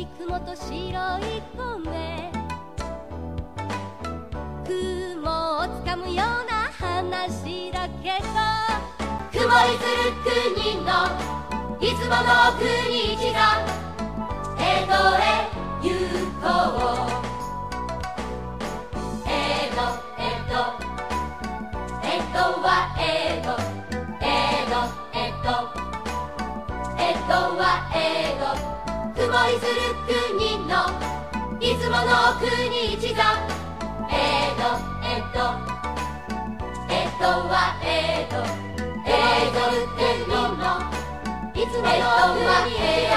い雲と白い米。雲をつかむような話だけど。曇りする国のいつもの国一が江戸へ行こう。江戸江戸。江戸は江戸。江戸江戸。江戸は江戸。曇りする国の。いつもの国一座江戸江戸江戸は江戸江戸国の。いつもの国へ